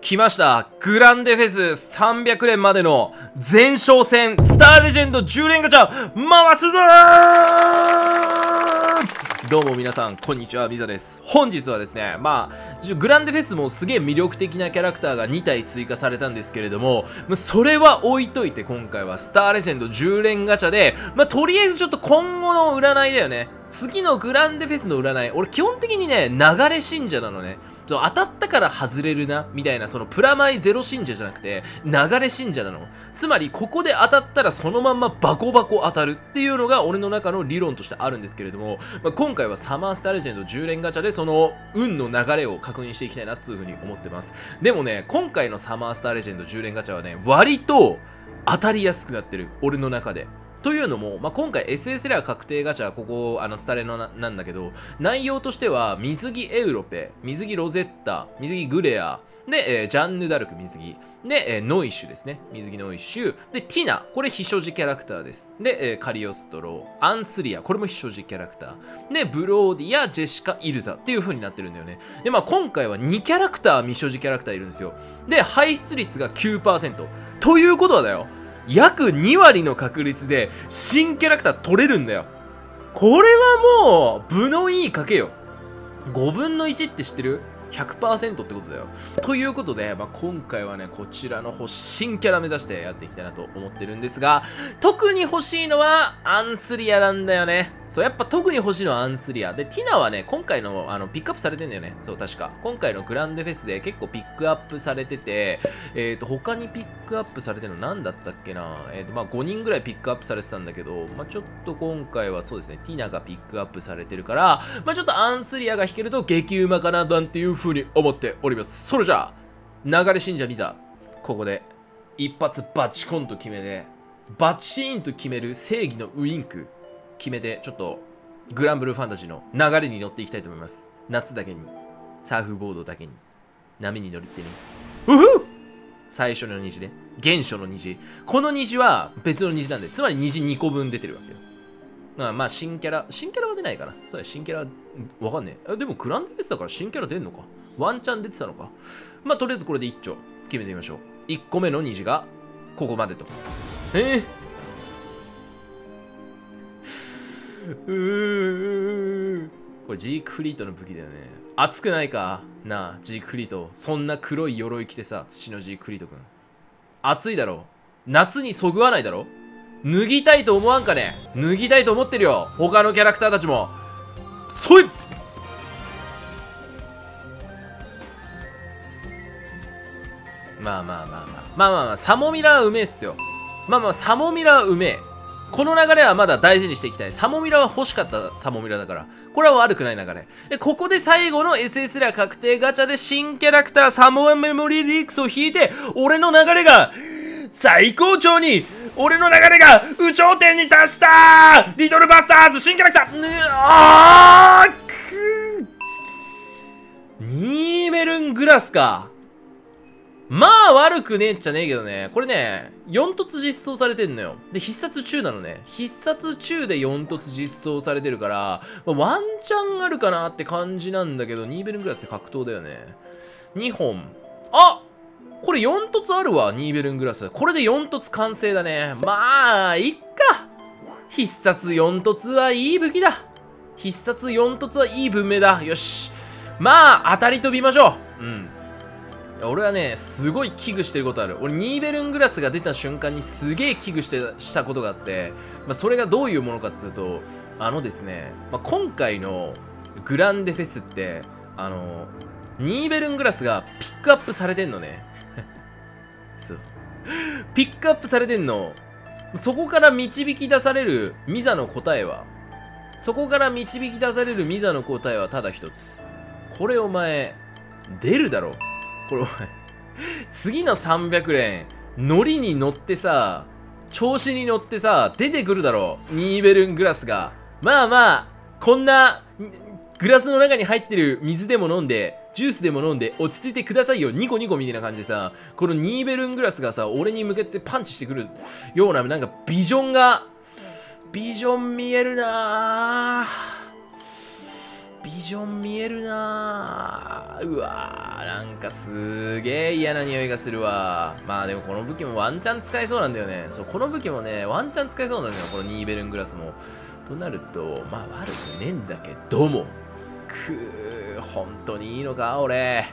来ましたグランデフェス300連までの前哨戦スターレジェンド10連ガチャ回すぞどうも皆さん、こんにちは、ミザです。本日はですね、まあ、グランデフェスもすげえ魅力的なキャラクターが2体追加されたんですけれども、それは置いといて今回はスターレジェンド10連ガチャで、まあ、とりあえずちょっと今後の占いだよね。次のグランデフェスの占い、俺基本的にね、流れ信者なのね。当たったから外れるな、みたいな、そのプラマイゼロ信者じゃなくて、流れ信者なの。つまり、ここで当たったらそのまんまバコバコ当たるっていうのが俺の中の理論としてあるんですけれども、まあ、今回はサマースターレジェンド10連ガチャでその運の流れを確認していきたいなっていうふうに思ってます。でもね、今回のサマースターレジェンド10連ガチャはね、割と当たりやすくなってる。俺の中で。というのも、まあ、今回 SS レア確定ガチャ、ここ、あの、スタレのななんだけど、内容としては、水着エウロペ、水着ロゼッタ、水着グレア、で、えー、ジャンヌ・ダルク水着、で、えー、ノイシュですね。水着ノイシュ、で、ティナ、これ非所持キャラクターです。で、えー、カリオストロ、アンスリア、これも非所持キャラクター。で、ブローディア、ジェシカ、イルザっていう風になってるんだよね。で、まあ今回は2キャラクター未所持キャラクターいるんですよ。で、排出率が9%。ということはだよ。約2割の確率で新キャラクター取れるんだよ。これはもう、部のいい賭けよ。5分の1って知ってる？100%ってことだよ。ということで、まあ、今回はね、こちらの方新キャラ目指してやっていきたいなと思ってるんですが、特に欲しいのはアンスリアなんだよね。そう、やっぱ特に欲しいのはアンスリア。で、ティナはね、今回の、あの、ピックアップされてんだよね。そう、確か。今回のグランデフェスで結構ピックアップされてて、えっ、ー、と、他にピックアップされてるの何だったっけなえっ、ー、と、まあ、5人ぐらいピックアップされてたんだけど、まあ、ちょっと今回はそうですね、ティナがピックアップされてるから、まあ、ちょっとアンスリアが引けると激うまかな、なんていう風に思っております。それじゃあ、流れ信者見た。ここで、一発バチコンと決めて、バチーンと決める正義のウインク。決めて、ちょっと、グランブルーファンタジーの流れに乗っていきたいと思います。夏だけに、サーフボードだけに、波に乗りってね。うふ最初の虹ね。原初の虹。この虹は別の虹なんで、つまり虹2個分出てるわけよ。まあ、まあ、新キャラ、新キャラは出ないかな。そうや、新キャラ、わかんねえ。でも、クランデベスだから新キャラ出んのか。ワンチャン出てたのか。まあ、とりあえずこれで一丁決めてみましょう。1個目の虹が、ここまでと。えー、これジークフリートの武器だよね。熱くないか？なあジークフリート。そんな黒い鎧着てさ土のジークフリートくん暑いだろ？夏にそぐわないだろ？脱ぎたいと思わんかね？脱ぎたいと思ってるよ他のキャラクターたちも。そい！まあまあまあまあ。まあまあまあサモミラはうめえっすよ。まあまあサモミラはうめえ。この流れはまだ大事にしていきたい。サモミラは欲しかったサモミラだから。これは悪くない流れ。で、ここで最後の SS ラ確定ガチャで新キャラクターサモアメモリーリークスを引いて、俺の流れが最高潮に俺の流れが有頂天に達したリトルバスターズ新キャラクターうあーニーメルングラスか。まあ悪くねえっちゃねえけどね。これね、4突実装されてんのよ。で、必殺中なのね。必殺中で4突実装されてるから、ワンチャンあるかなって感じなんだけど、ニーベルングラスって格闘だよね。2本。あこれ4突あるわ、ニーベルングラス。これで4突完成だね。まあ、いっか。必殺4突はいい武器だ。必殺4突はいい文明だ。よし。まあ、当たり飛びましょう。うん。俺はね、すごい危惧してることある。俺、ニーベルングラスが出た瞬間にすげえ危惧してしたことがあって、まあ、それがどういうものかっつうと、あのですね、まあ、今回のグランデフェスって、あの、ニーベルングラスがピックアップされてんのね。そう。ピックアップされてんの。そこから導き出されるミザの答えは、そこから導き出されるミザの答えはただ一つ。これお前、出るだろう。これお前、次の300連、ノリに乗ってさ、調子に乗ってさ、出てくるだろう。ニーベルングラスが。まあまあ、こんな、グラスの中に入ってる水でも飲んで、ジュースでも飲んで、落ち着いてくださいよ。ニコニコみたいな感じでさ、このニーベルングラスがさ、俺に向けてパンチしてくるような、なんかビジョンが、ビジョン見えるなぁ。ビジョン見えるなうわーなんかすげえ嫌な匂いがするわ。まあでもこの武器もワンチャン使えそうなんだよね。そうこの武器もねワンチャン使えそうなんだよ。このニーベルングラスも。となるとまあ悪くねえんだけども。くー本当にいいのか俺。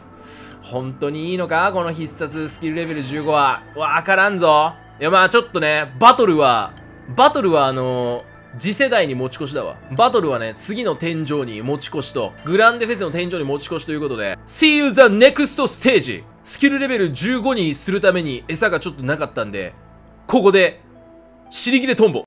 本当にいいのかこの必殺スキルレベル15は。わからんぞ。いやまあちょっとねバトルはバトルはあのー次世代に持ち越しだわ。バトルはね、次の天井に持ち越しと、グランデフェスの天井に持ち越しということで、See you the next stage! スキルレベル15にするために餌がちょっとなかったんで、ここで、尻切れトンボ。